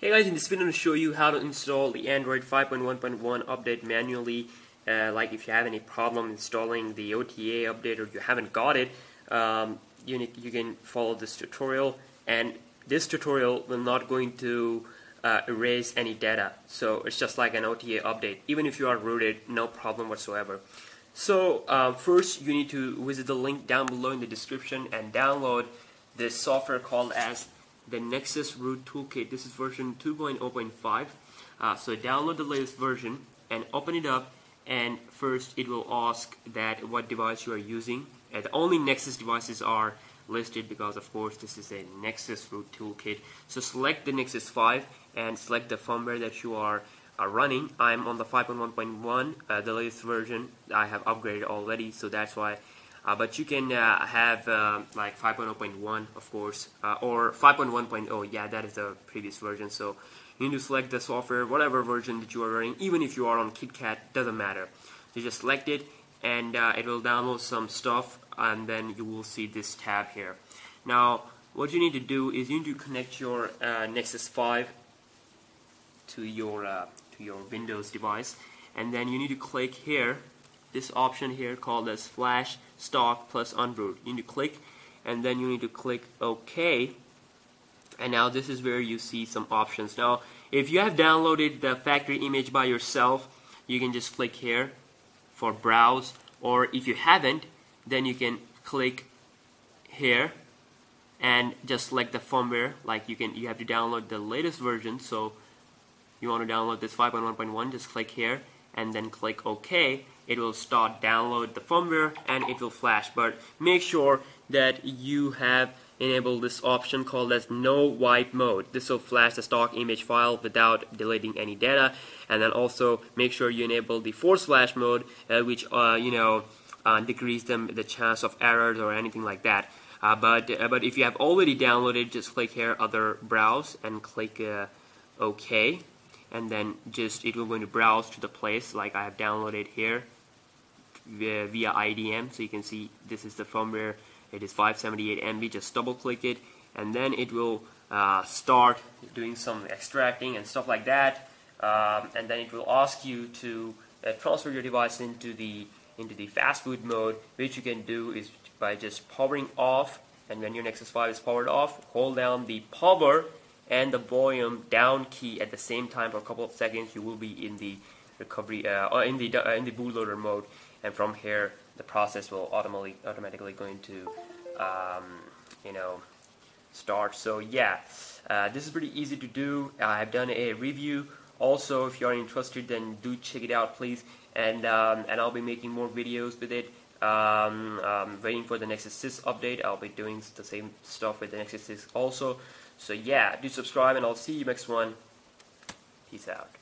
Hey guys, in this video I'm going to show you how to install the Android 5.1.1 update manually. Uh, like if you have any problem installing the OTA update or you haven't got it, um, you, need, you can follow this tutorial. And this tutorial will not going to uh, erase any data. So it's just like an OTA update. Even if you are rooted, no problem whatsoever. So uh, first you need to visit the link down below in the description and download this software called as the Nexus Root Toolkit. This is version 2.0.5. Uh, so download the latest version and open it up and first it will ask that what device you are using. And the only Nexus devices are listed because of course this is a Nexus Root Toolkit. So select the Nexus 5 and select the firmware that you are are running. I'm on the 5.1.1, uh, the latest version. I have upgraded already, so that's why uh, but you can uh, have uh, like 5.0.1 of course uh, or 5.1.0 yeah that is the previous version. So you need to select the software whatever version that you are running. Even if you are on KitKat doesn't matter. You just select it and uh, it will download some stuff and then you will see this tab here. Now what you need to do is you need to connect your uh, Nexus 5 to your to your Windows device and then you need to click here this option here called as flash stock plus unroot. You need to click and then you need to click OK. And now this is where you see some options. Now if you have downloaded the factory image by yourself you can just click here for browse. Or if you haven't then you can click here and just select the firmware. Like you can you have to download the latest version. So you want to download this 5.1.1 just click here and then click OK it will start download the firmware and it will flash. But make sure that you have enabled this option called as no wipe mode. This will flash the stock image file without deleting any data. And then also make sure you enable the force flash mode uh, which uh, you know uh, decrease them the chance of errors or anything like that. Uh, but uh, but if you have already downloaded just click here other browse and click uh, OK and then just it will going to browse to the place like I have downloaded here via, IDM so you can see this is the firmware. It is 578 MB just double click it and then it will uh, start doing some extracting and stuff like that um, and then it will ask you to uh, transfer your device into the into the fast boot mode which you can do is by just powering off and when your Nexus 5 is powered off hold down the power and the volume down key at the same time for a couple of seconds you will be in the recovery uh, or in the uh, in the bootloader mode. And from here the process will automatically automatically going to um, you know start. So yeah uh, this is pretty easy to do. I've done a review. Also if you're interested then do check it out please. And um, and I'll be making more videos with it um, um, waiting for the Nexus 6 update. I'll be doing the same stuff with the Nexus 6 also. So yeah do subscribe and I'll see you next one. Peace out